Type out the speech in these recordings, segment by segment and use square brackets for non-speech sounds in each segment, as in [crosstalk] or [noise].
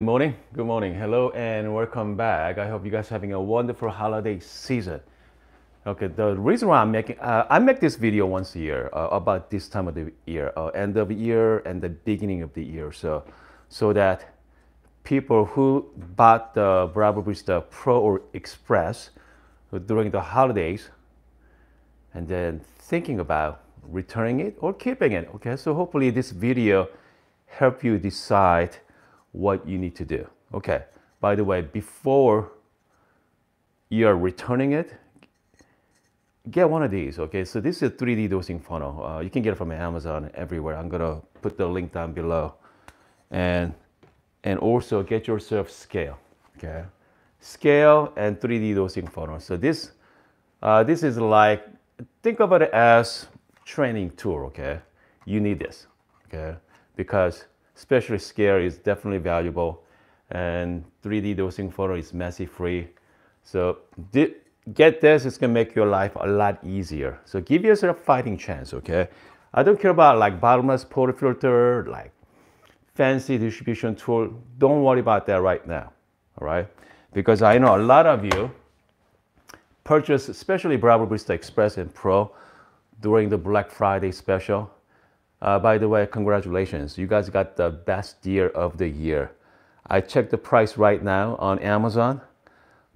Good morning. Good morning. Hello and welcome back. I hope you guys are having a wonderful holiday season. Okay, the reason why I'm making uh, I make this video once a year uh, about this time of the year, uh, end of the year and the beginning of the year. So, so that people who bought the Breville Barista Pro or Express during the holidays, and then thinking about returning it or keeping it. Okay, so hopefully this video help you decide what you need to do. Okay, by the way, before you're returning it, get one of these. Okay, so this is a 3D dosing funnel. Uh, you can get it from Amazon everywhere. I'm gonna put the link down below, and and also get yourself scale. Okay, scale and 3D dosing funnel. So this uh, this is like think of it as training tool. Okay, you need this. Okay, because especially scale is definitely valuable and 3D dosing funnel is messy free. So get this, it's gonna make your life a lot easier. So give yourself a fighting chance, okay? I don't care about like bottomless portafilter, like fancy distribution tool. Don't worry about that right now, all right? Because I know a lot of you purchase, especially Breville Barista Express and Pro during the Black Friday special. Uh, by the way, congratulations. You guys got the best deal of the year. I checked the price right now on Amazon.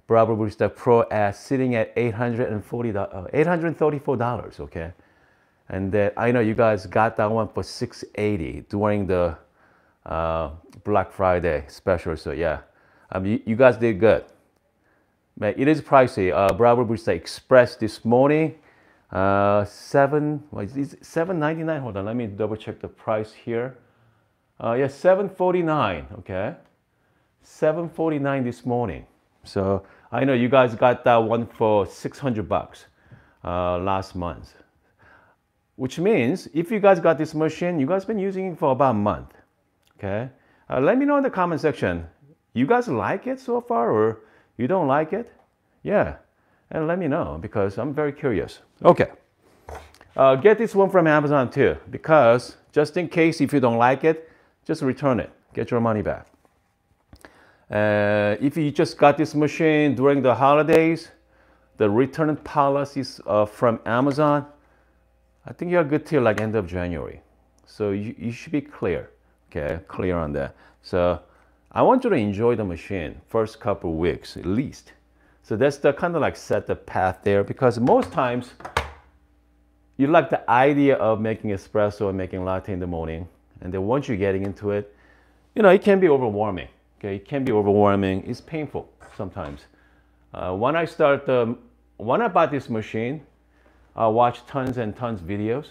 Breville Barista Pro as sitting at $840, uh, $834, okay? And then I know you guys got that one for 680 during the uh, Black Friday special. So yeah, um, you, you guys did good. Man, it is pricey. Uh, Breville Barista Express this morning uh, seven, what is it, seven ninety nine. Hold on, let me double check the price here. Uh, yeah, seven forty nine. Okay, seven forty nine this morning. So I know you guys got that one for six hundred bucks uh, last month. Which means if you guys got this machine, you guys been using it for about a month. Okay, uh, let me know in the comment section. You guys like it so far, or you don't like it? Yeah, and let me know because I'm very curious. Okay. Uh, get this one from Amazon too because just in case if you don't like it, just return it. Get your money back. Uh, if you just got this machine during the holidays, the return policies uh, from Amazon, I think you're good till like end of January. So you, you should be clear, okay, clear on that. So I want you to enjoy the machine first couple weeks at least. So that's the kind of like set the path there because most times you like the idea of making espresso and making latte in the morning. And then once you're getting into it, you know, it can be overwhelming. Okay, it can be overwhelming. It's painful sometimes. Uh, when I start, um, when I bought this machine, I watched tons and tons of videos.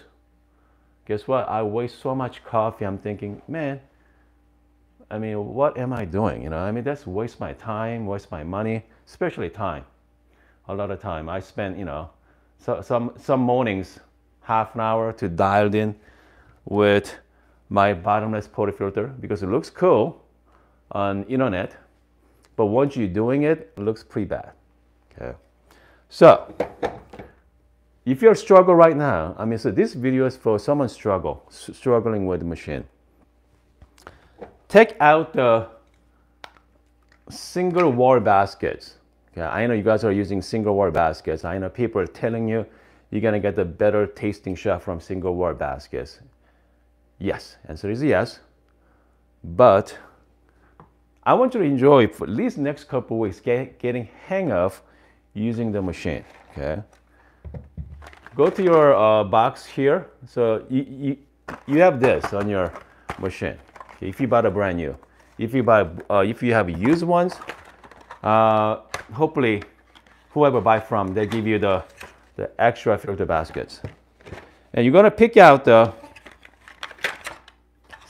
Guess what? I waste so much coffee. I'm thinking, man, I mean, what am I doing? You know, I mean, that's waste my time, waste my money, especially time. A lot of time. I spend, you know, so, some, some mornings, half an hour to dialed in with my bottomless portafilter because it looks cool on internet, but once you're doing it, it looks pretty bad. Okay. So, if you're struggling right now, I mean, so this video is for someone struggle, struggling with the machine take out the single wall baskets. Okay, I know you guys are using single wall baskets. I know people are telling you you're gonna get the better tasting shot from single wall baskets. Yes, answer is yes. But I want you to enjoy for at least next couple weeks get, getting hang of using the machine. Okay. Go to your uh, box here. So you, you, you have this on your machine. Okay, if you buy a brand new, if you buy, uh, if you have used ones, uh, hopefully, whoever buy from, they give you the the extra filter baskets, and you're gonna pick out the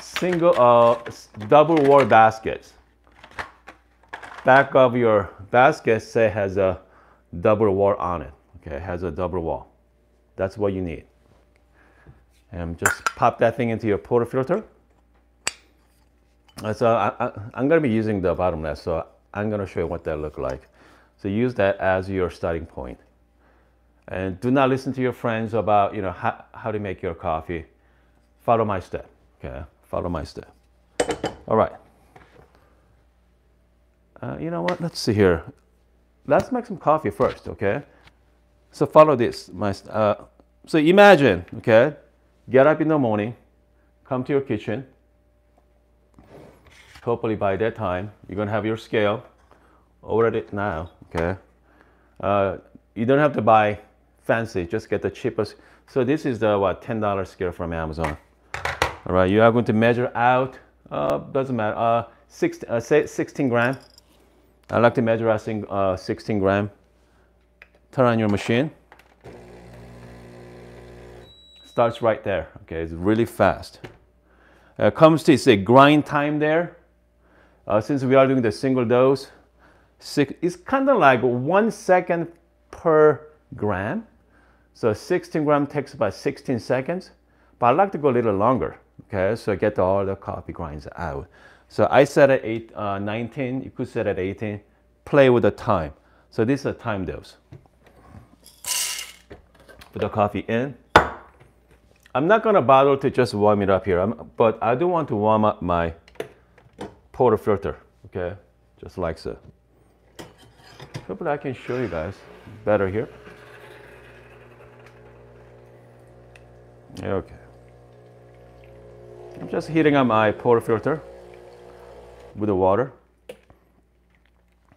single, uh, double wall baskets. Back of your basket say has a double wall on it. Okay, It has a double wall. That's what you need. And just pop that thing into your portafilter. Uh, so I, am going to be using the bottomless, so I'm going to show you what that look like. So use that as your starting point. And do not listen to your friends about, you know, how, how to make your coffee. Follow my step, okay? Follow my step. All right. Uh, you know what? Let's see here. Let's make some coffee first, okay? So follow this. My, uh, so imagine, okay? Get up in the morning, come to your kitchen. Hopefully by that time, you're gonna have your scale. It now, okay? Uh, you don't have to buy fancy, just get the cheapest. So this is the what $10 scale from Amazon. All right, you are going to measure out, uh, doesn't matter, uh, six, uh, say 16 gram. I like to measure out uh, 16 gram. Turn on your machine. Starts right there, okay, it's really fast. Uh, comes to say grind time there. Uh, since we are doing the single dose, six, it's kind of like one second per gram. So 16 gram takes about 16 seconds, but I like to go a little longer, okay? So get all the coffee grinds out. So I set at eight, uh, 19, you could set at 18, play with the time. So this is a time dose. Put the coffee in. I'm not gonna bother to just warm it up here, I'm, but I do want to warm up my portafilter, okay? Just like so. Hopefully I can show you guys better here. Okay. I'm just heating up my portafilter with the water.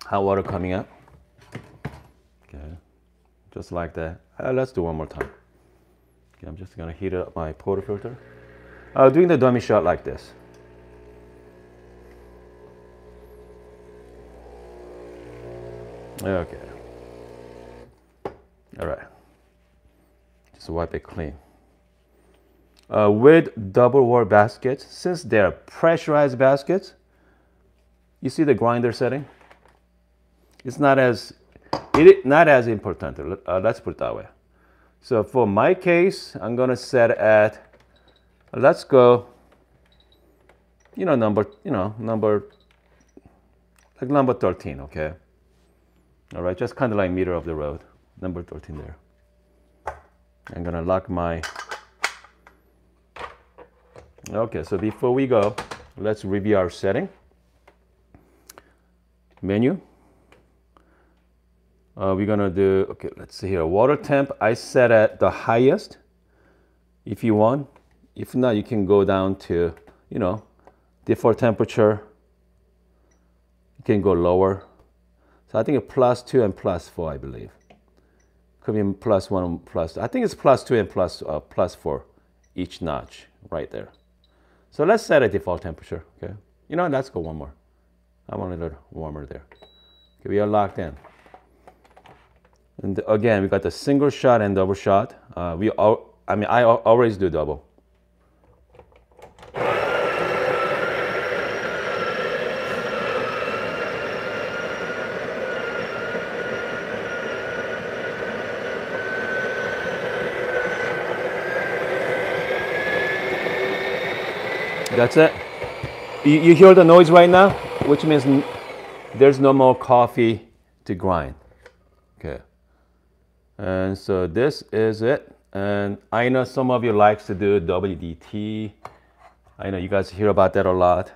Hot water coming up. Okay. Just like that. Uh, let's do one more time. Okay, I'm just gonna heat up my portafilter. Uh, doing the dummy shot like this. Okay. All right. Just wipe it clean. Uh, with double wall baskets, since they're pressurized baskets, you see the grinder setting? It's not as, it, not as important. Uh, let's put it that way. So for my case, I'm gonna set at, let's go, you know, number, you know, number, like number 13, okay? All right, just kind of like meter of the road, number 13 there. I'm gonna lock my, okay, so before we go, let's review our setting. Menu. Uh, we're gonna do, okay, let's see here. Water temp, I set at the highest if you want. If not, you can go down to, you know, default temperature. You can go lower so I think a plus two and plus four, I believe. Could be plus one and plus, I think it's plus two and plus, uh, plus four each notch right there. So let's set a default temperature, okay? You know, let's go one more. I want a little warmer there. Okay, we are locked in. And again, we got the single shot and double shot. Uh, we all, I mean, I always do double. That's it. You, you hear the noise right now, which means there's no more coffee to grind. Okay. And so this is it. And I know some of you likes to do WDT. I know you guys hear about that a lot.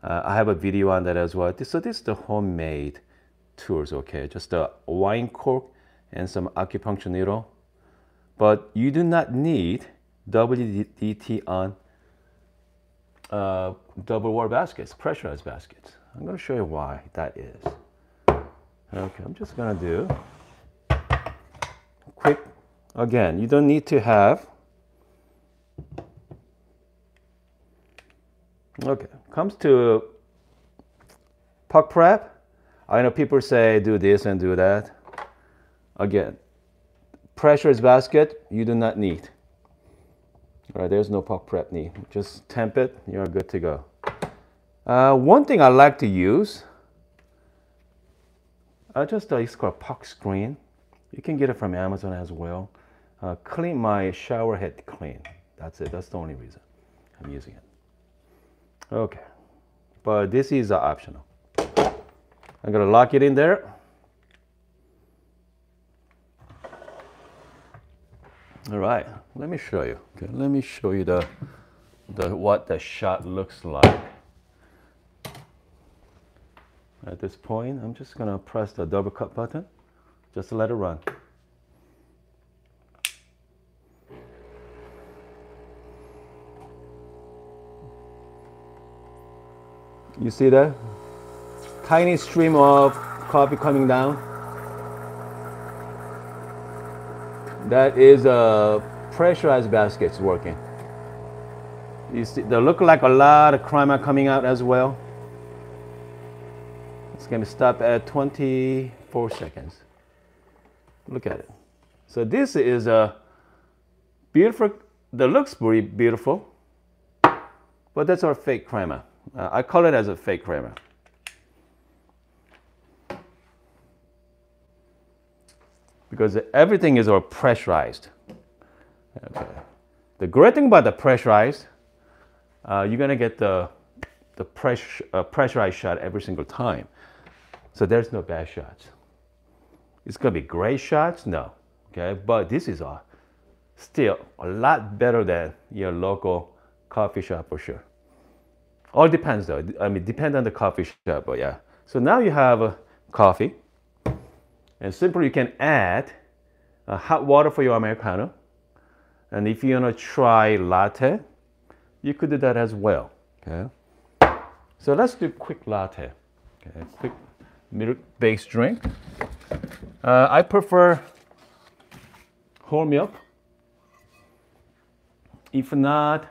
Uh, I have a video on that as well. So this is the homemade tools, okay? Just a wine cork and some acupuncture needle. But you do not need WDT on uh, double wall baskets, pressurized baskets. I'm going to show you why that is. Okay, I'm just going to do quick. Again, you don't need to have. Okay, comes to puck prep. I know people say do this and do that. Again, pressurized basket you do not need. All right, there's no puck prep need. Just temp it, you're good to go. Uh, one thing I like to use, uh, just uh, it's called puck screen. You can get it from Amazon as well. Uh, clean my shower head clean. That's it. That's the only reason I'm using it. Okay, but this is uh, optional. I'm gonna lock it in there. All right, let me show you. Okay, let me show you the, the what the shot looks like. At this point, I'm just gonna press the double cut button just to let it run. You see that? Tiny stream of coffee coming down. That is a pressurized baskets working. You see, they look like a lot of crema coming out as well. It's to stop at 24 seconds. Look at it. So this is a beautiful, that looks pretty beautiful, but that's our fake crema. Uh, I call it as a fake crema. Because everything is all pressurized. Okay. The great thing about the pressurized, uh, you're gonna get the, the press, uh, pressurized shot every single time. So there's no bad shots. It's gonna be great shots, no. Okay, but this is a, still a lot better than your local coffee shop for sure. All depends though. I mean, depend on the coffee shop, but yeah. So now you have a coffee, and simply you can add hot water for your americano. And if you wanna try latte, you could do that as well. Okay. So let's do quick latte. Okay, quick milk-based drink. Uh, I prefer whole milk. If not,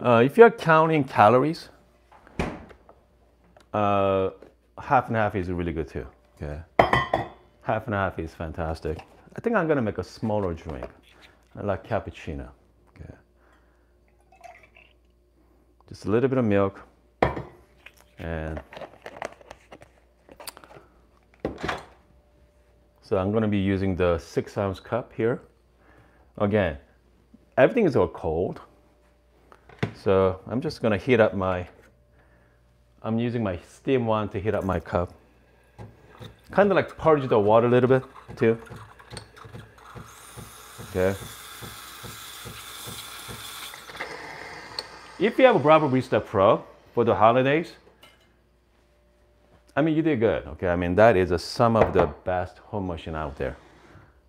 uh, if you're counting calories, uh, half and half is really good too. Okay, half and half is fantastic. I think I'm gonna make a smaller drink, I like cappuccino. Okay, just a little bit of milk and So I'm to be using the six ounce cup here. Again, everything is all cold. So I'm just to heat up my, I'm using my steam wand to heat up my cup. Kind of like purge the water a little bit too. Okay. If you have a Breville Barista Pro for the holidays, I mean, you did good. Okay, I mean that is a, some of the best home machine out there.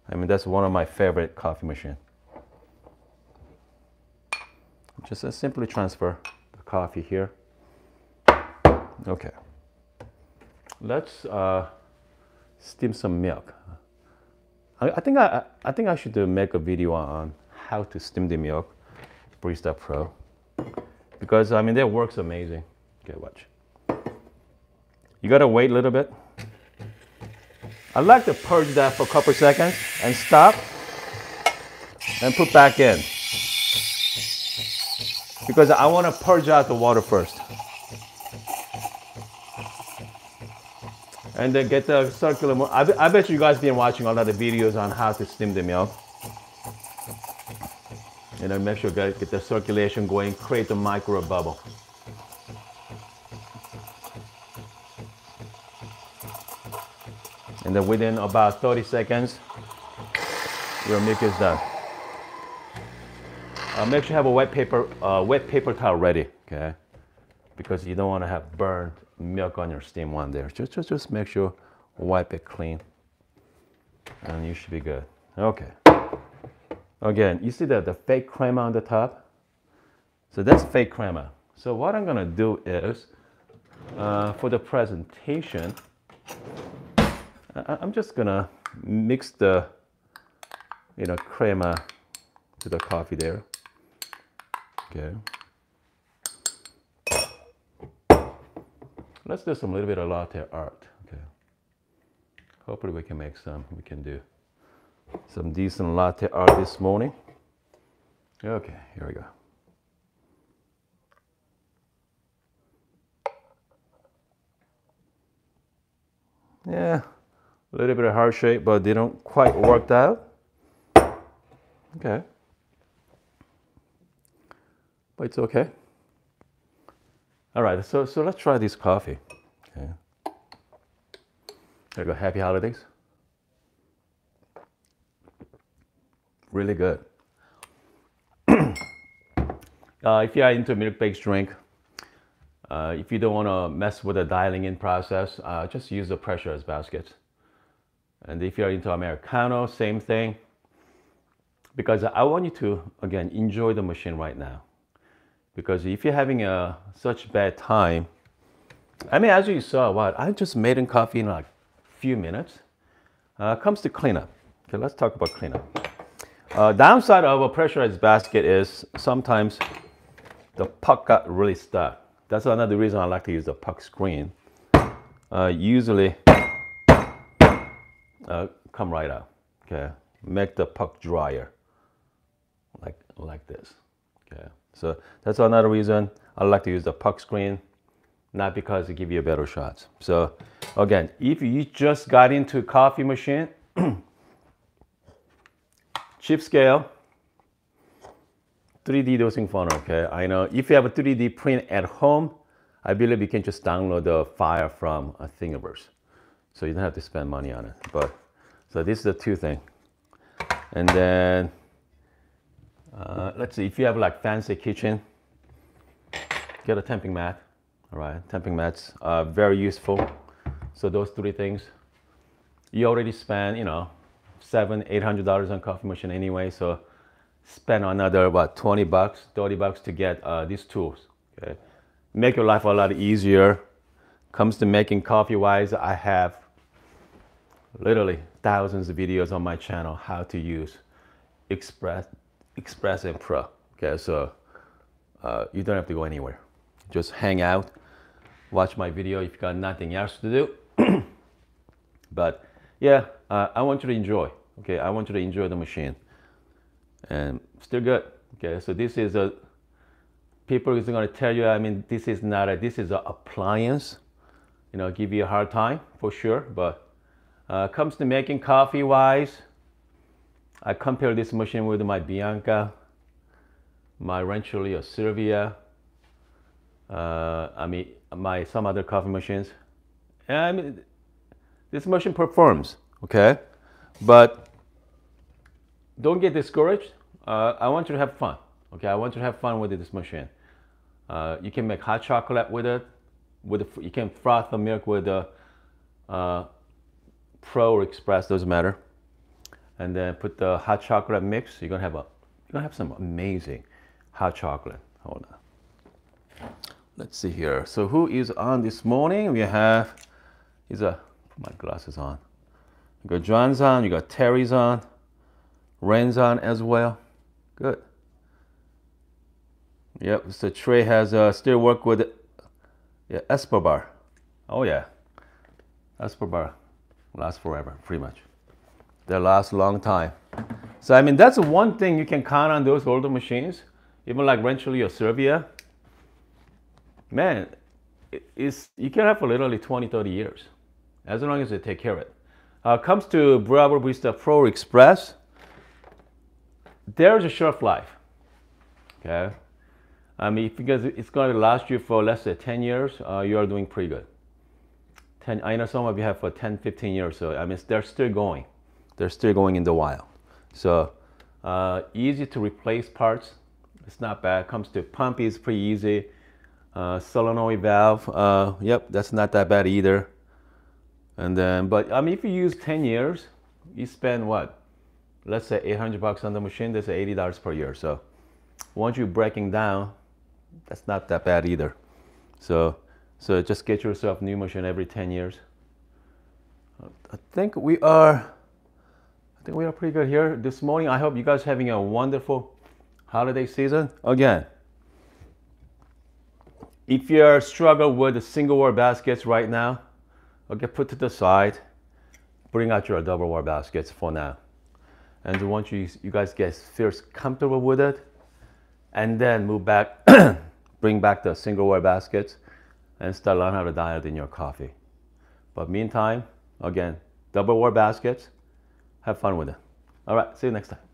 I mean that's one of my favorite coffee machine. Just uh, simply transfer the coffee here. Okay. Let's uh, steam some milk. I, I think I, I think I should uh, make a video on how to steam the milk, Barista Pro, because I mean that works amazing. Okay, watch. You gotta wait a little bit. I like to purge that for a couple seconds and stop and put back in. Because I wanna purge out the water first. And then get the circular, I, I bet you guys been watching a lot of videos on how to steam the milk. And then make sure get, get the circulation going, create the micro bubble. and then within about 30 seconds, your milk is done. Uh, make sure you have a wet paper, uh, wet paper towel ready, okay? Because you don't want to have burnt milk on your steam wand there. Just, just, just make sure wipe it clean, and you should be good. Okay. Again, you see that the fake crema on the top? So that's fake crema. So what I'm gonna do is, uh, for the presentation, I'm just gonna mix the you know crema to the coffee there. Okay. Let's do some little bit of latte art. Okay. Hopefully we can make some. We can do some decent latte art this morning. Okay, here we go. Yeah, a little bit of heart shape, but they don't quite worked out. Okay. But it's okay. All right, so, so let's try this coffee. Okay. There you go, happy holidays. Really good. [clears throat] uh, if you are into milk-based drink, Uh, if you don't want to mess with the dialing in process, uh, just use the pressurized baskets. And if you're into Americano, same thing. Because I want you to, again, enjoy the machine right now. Because if you're having a such bad time, I mean, as you saw, what I just made in coffee in like a few minutes. Uh, comes to cleanup. Okay, let's talk about cleanup. Uh, downside of a pressurized basket is sometimes the puck got really stuck. That's another reason I like to use the puck screen. Uh, usually uh, come right out. Okay, make the puck drier, like like this. Okay, so that's another reason I like to use the puck screen, not because it give you better shots. So again, if you just got into a coffee machine, [clears throat] chip scale, 3D dosing funnel, okay? I know if you have a 3D print at home, I believe you can just download the file from a Thingiverse. So you don't have to spend money on it. But so this is the two thing. And then uh, let's see, if you have like fancy kitchen, get a tamping mat. All right, tamping mats are very useful. So those three things. You already spend, you know, seven, eight hundred dollars on coffee machine anyway. So spend another about 20 bucks, 30 bucks to get uh, these tools. Okay, make your life a lot easier. Comes to making coffee wise, I have literally thousands of videos on my channel how to use Express Express and Pro. Okay, so uh, you don't have to go anywhere. Just hang out, watch my video if you got nothing else to do. [clears throat] but yeah, uh, I want you to enjoy. Okay, I want you to enjoy the machine and still good. Okay, so this is a people is going to tell you. I mean, this is not a this is an appliance. You know, give you a hard time for sure. But uh, comes to making coffee wise, I compare this machine with my Bianca, my Rancilio Silvia. Uh, I mean, my some other coffee machines. And I mean, this machine performs. Okay, but don't get discouraged. Uh, I want you to have fun. Okay, I want you to have fun with this machine. Uh, you can make hot chocolate with it. With the, you can froth the milk with the uh, Pro or Express, doesn't matter. And then put the hot chocolate mix. You're gonna have a you're gonna have some amazing hot chocolate. Hold on. Let's see here. So who is on this morning? We have. Is a my glasses on. You got John's on. You got Terry's on. Ren's on as well. Good. Yep, so Trey has uh, still work with yeah, Escobar. Oh yeah, Escobar lasts forever, pretty much. They last a long time. So I mean, that's one thing you can count on those older machines, even like Rancilio Silvia. Man, it's, you can have for literally 20, 30 years, as long as you take care of it. Uh, comes to Breville Barista Pro Express, there's a shelf life. Okay, I mean because it's going to last you for less than 10 years, uh, you are doing pretty good. 10, I know some of you have for 10, 15 years, so I mean they're still going. They're still going in the wild. So uh, easy to replace parts. It's not bad. Comes to pump is pretty easy. Uh, solenoid valve, uh, yep, that's not that bad either. And then, but I mean, if you use 10 years, you spend what? let's say 800 bucks on the machine, that's $80 per year. So once you're breaking down, that's not that bad either. So, so just get yourself new machine every 10 years. I think we are, think we are pretty good here this morning. I hope you guys having a wonderful holiday season. Again, if you're struggle with the single wall baskets right now, okay, put to the side. Bring out your double wall baskets for now. And once you, you guys get first comfortable with it, and then move back, [clears throat] bring back the single wall baskets and start learning how to dial in your coffee. But meantime, again, double wall baskets, have fun with it. All right, see you next time.